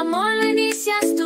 amor lo inicias tú.